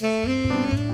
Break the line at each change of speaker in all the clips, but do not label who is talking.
Mm-hmm.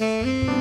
Mm-hmm.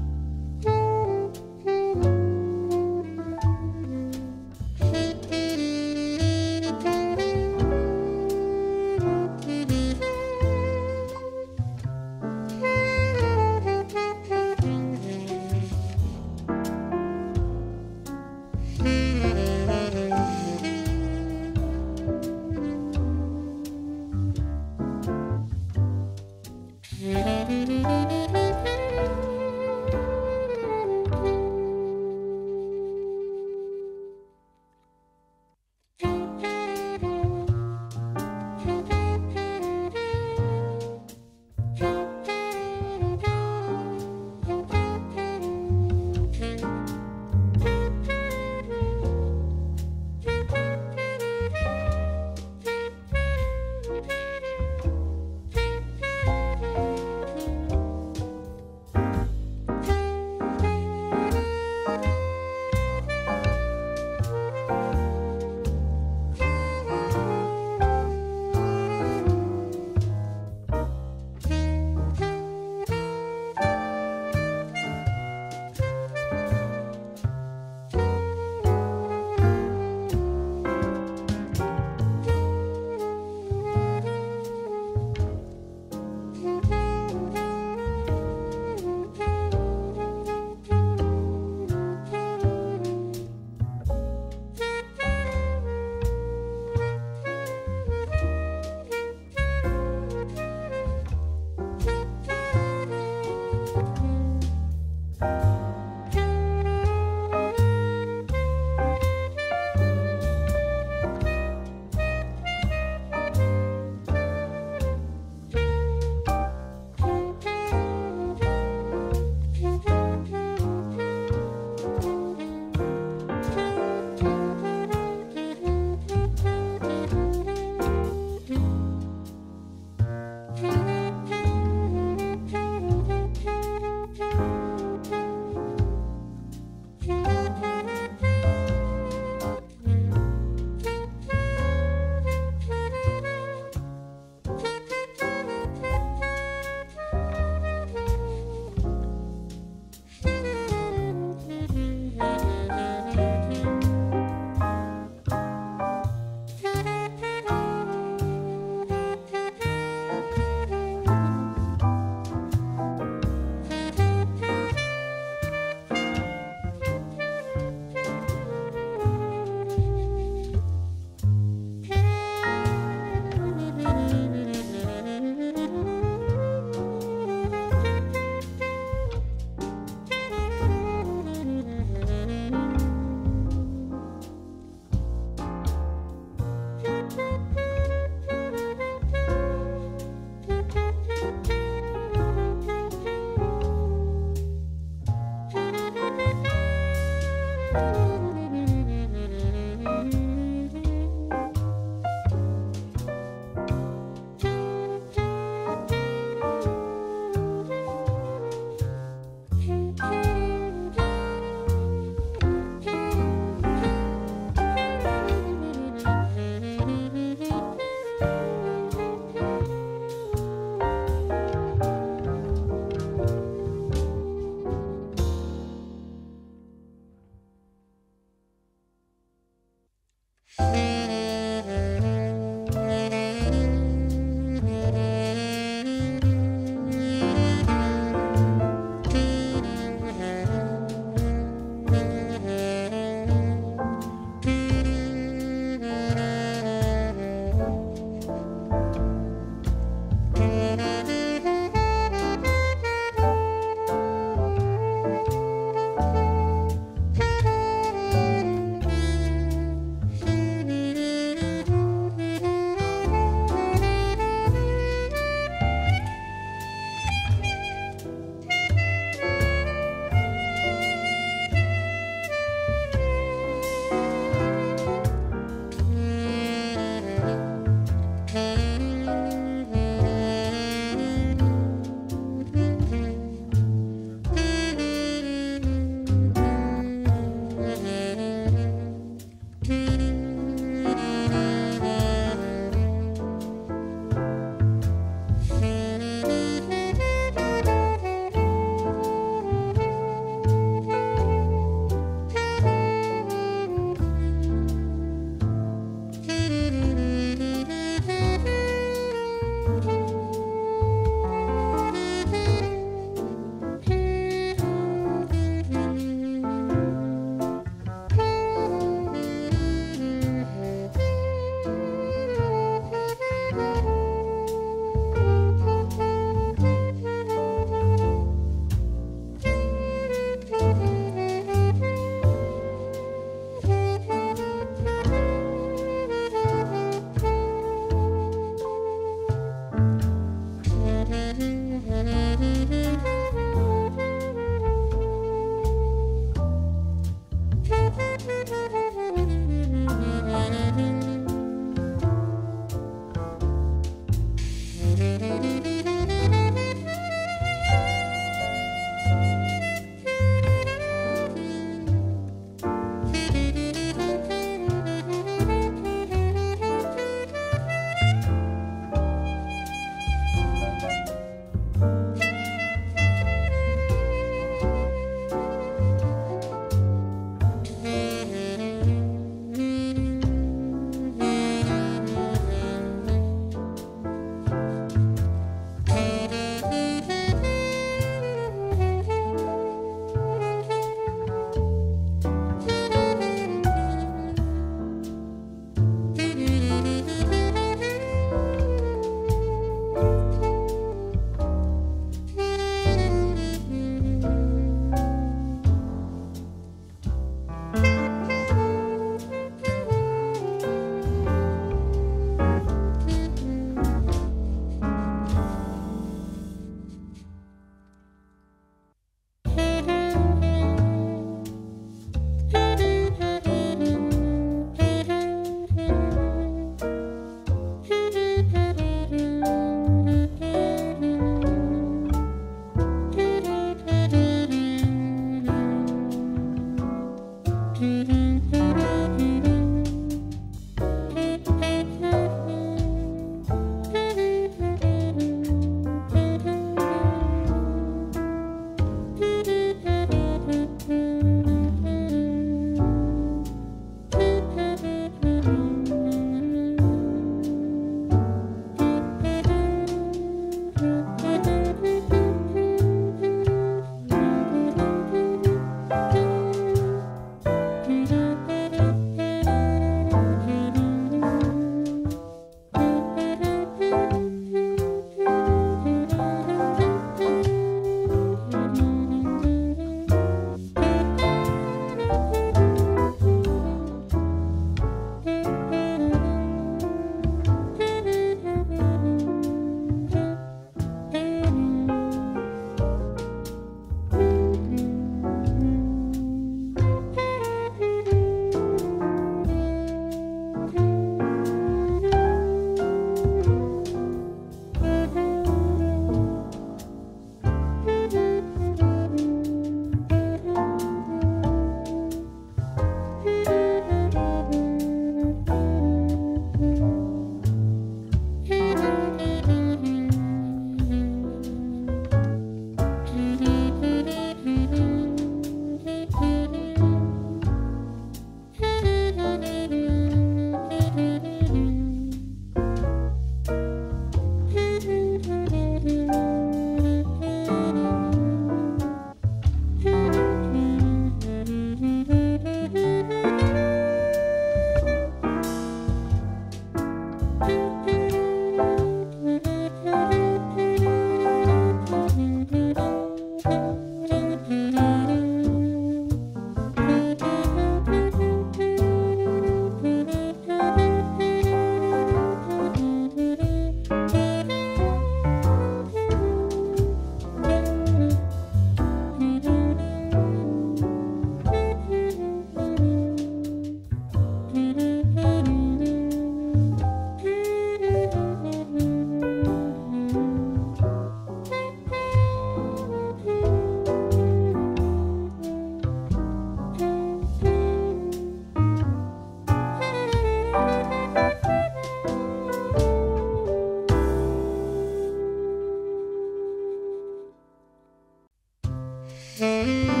Mm-hmm.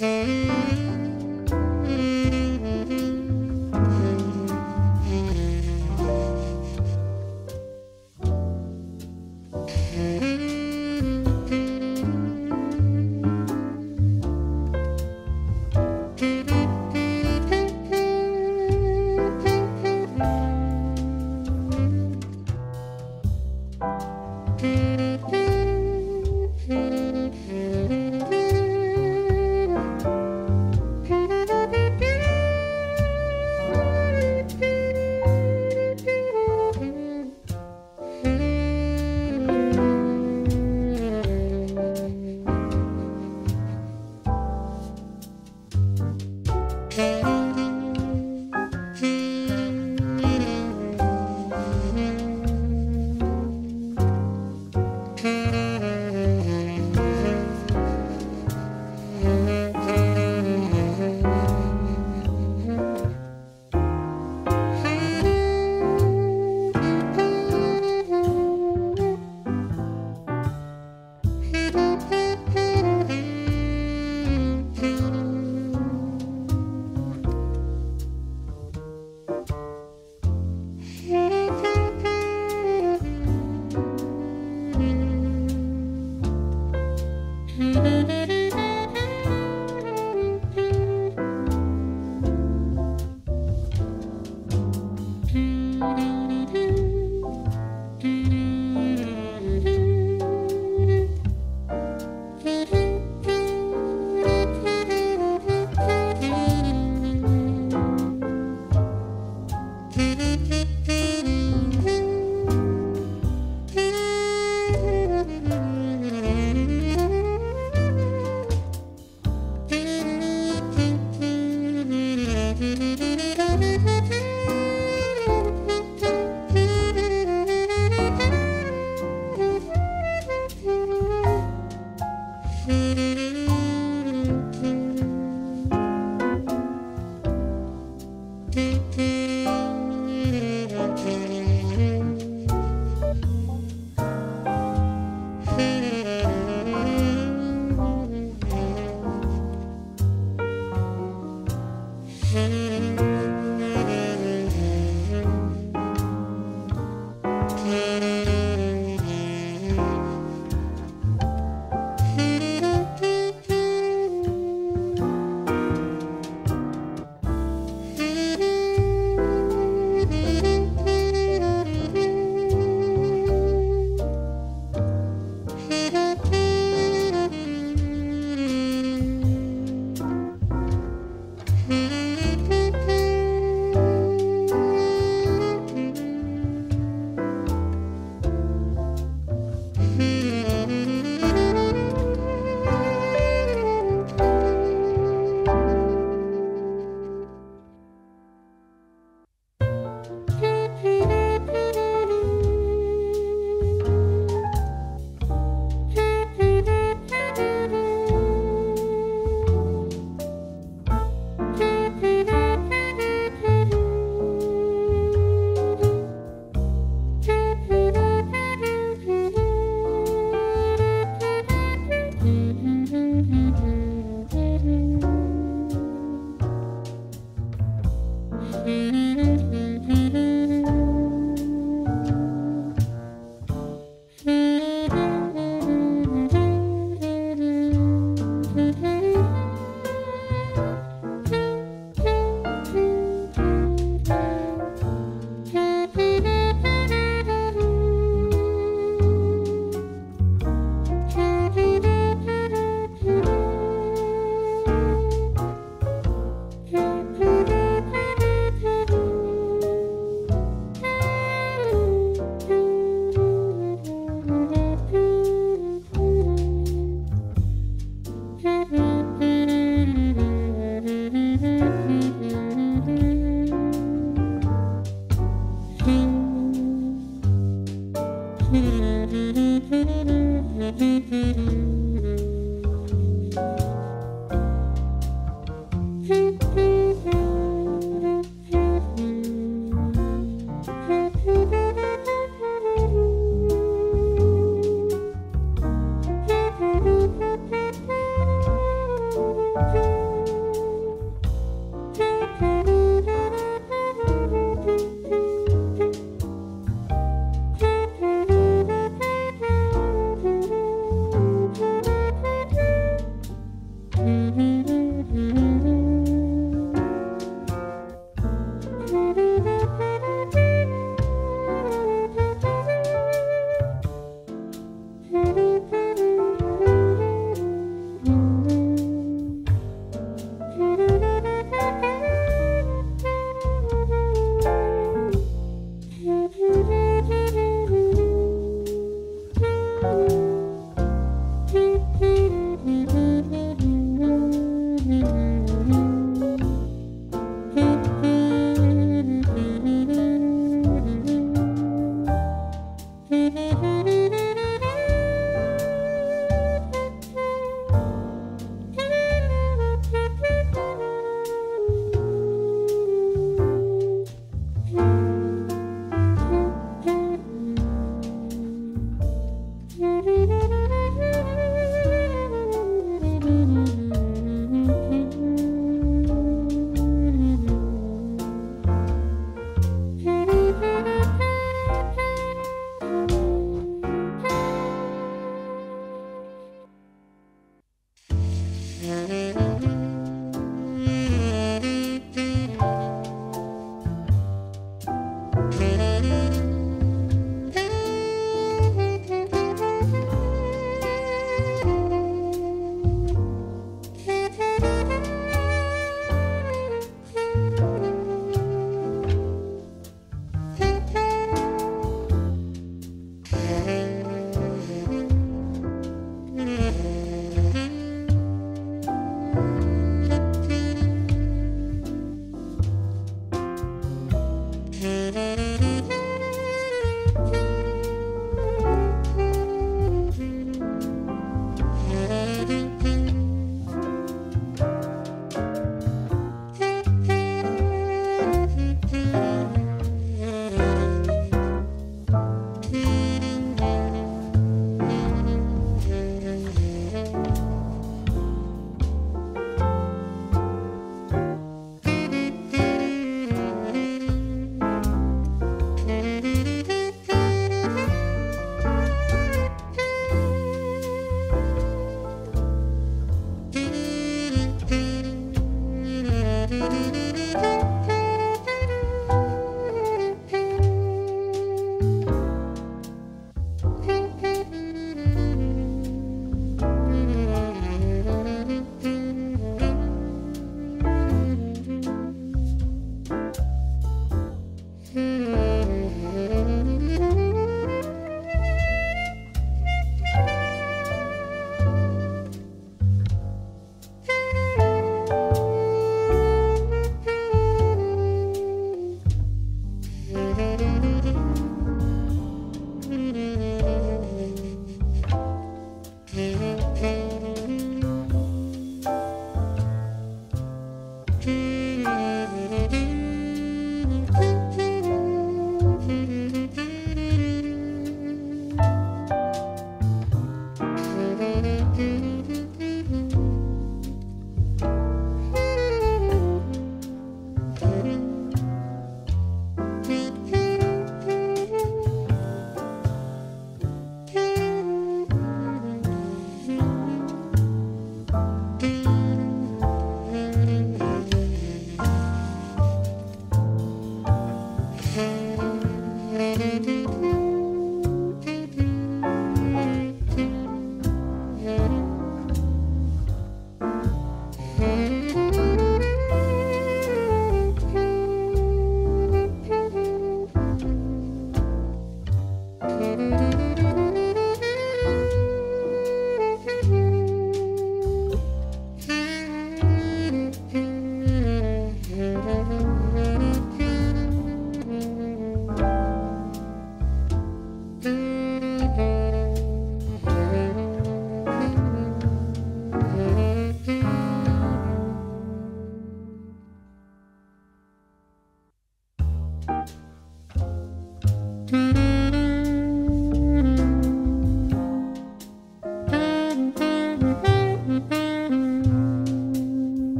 Música mm-hmm.